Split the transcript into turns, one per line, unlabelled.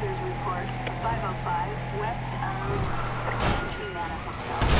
cruisers report 505 west of Indiana Hotel.